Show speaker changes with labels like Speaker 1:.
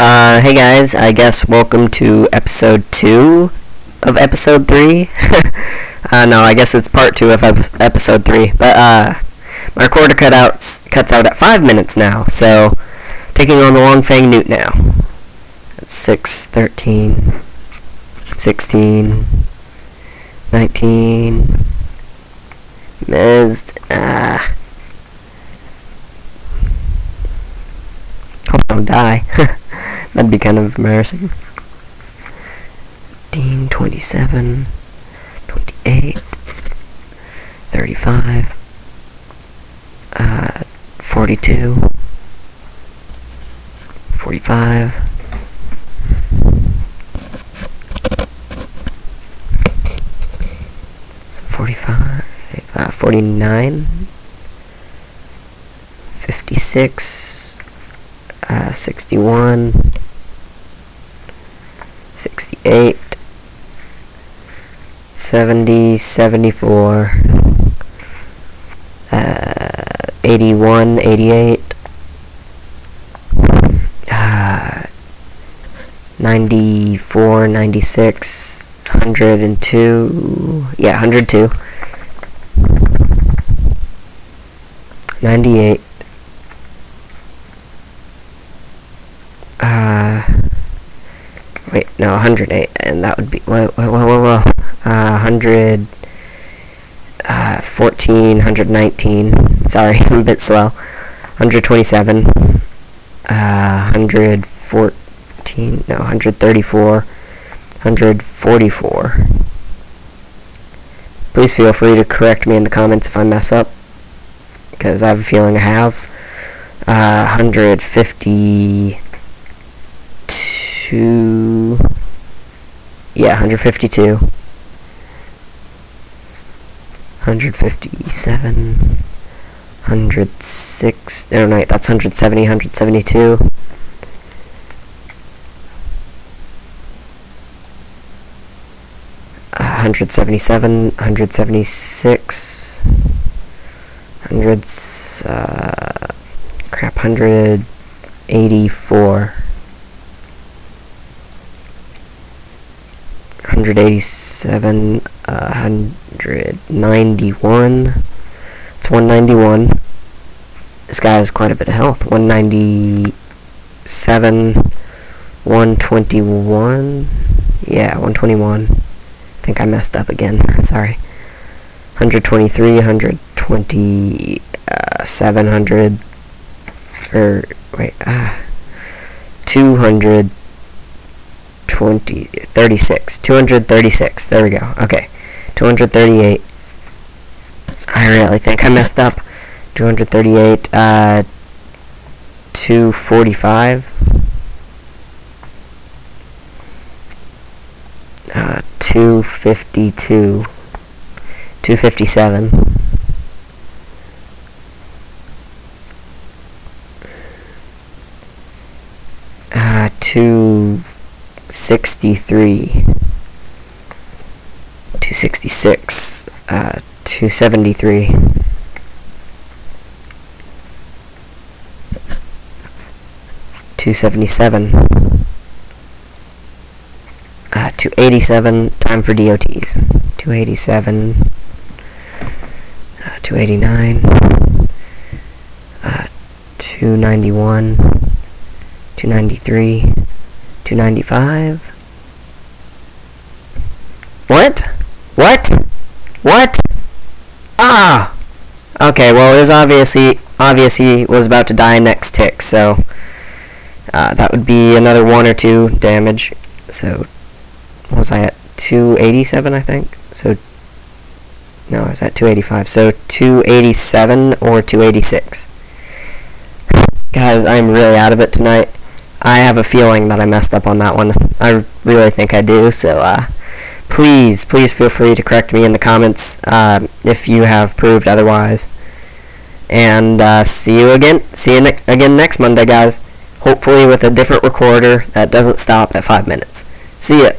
Speaker 1: Uh, hey guys, I guess welcome to episode 2 of episode 3. uh, no, I guess it's part 2 of ep- episode 3. But, uh, my recorder cut out, cuts out at 5 minutes now, so taking on the Long Fang Newt now. It's 6, 13, 16, 19, Mezd, ah. Hope I don't die. That'd be kind of embarrassing. 15, 27, 28, 35, uh, 42, 45, so 45, uh, 49, 56, uh, 61, 68, 70, 74, uh, 81, 88, uh, 94, 96, 102, yeah, 102, 98, uh, wait, no, 108, and that would be, whoa, whoa, whoa, whoa, uh, 100, uh, 14, 119, sorry, I'm a bit slow, 127, uh, 114, no, 134, 144. Please feel free to correct me in the comments if I mess up, because I have a feeling I have. Uh, 152, yeah, 152. 157, 106, no, no, that's 170, 172. Uh, 177, 176, hundreds, uh, crap, 184. 187, uh, 191. It's 191. This guy has quite a bit of health. 197, 121. Yeah, 121. I think I messed up again. Sorry. 123, 120, uh, 700, or, wait, ah, 200. 20, 36, 236, there we go, okay, 238, I really think I messed up, 238, uh, 245, uh, 252, 257, uh, 2... 63 266 uh 273 277 uh 287 time for DOTs 287 uh, 289 uh 291 293 295. What? What? What? Ah! Okay, well, it was obviously, obviously was about to die next tick, so, uh, that would be another one or two damage. So, was I at? 287, I think? So, no, I was at 285. So, 287 or 286. Guys, I'm really out of it tonight. I have a feeling that I messed up on that one. I really think I do, so uh, please, please feel free to correct me in the comments uh, if you have proved otherwise. And uh, see you again. See you ne again next Monday, guys. Hopefully with a different recorder that doesn't stop at five minutes. See ya.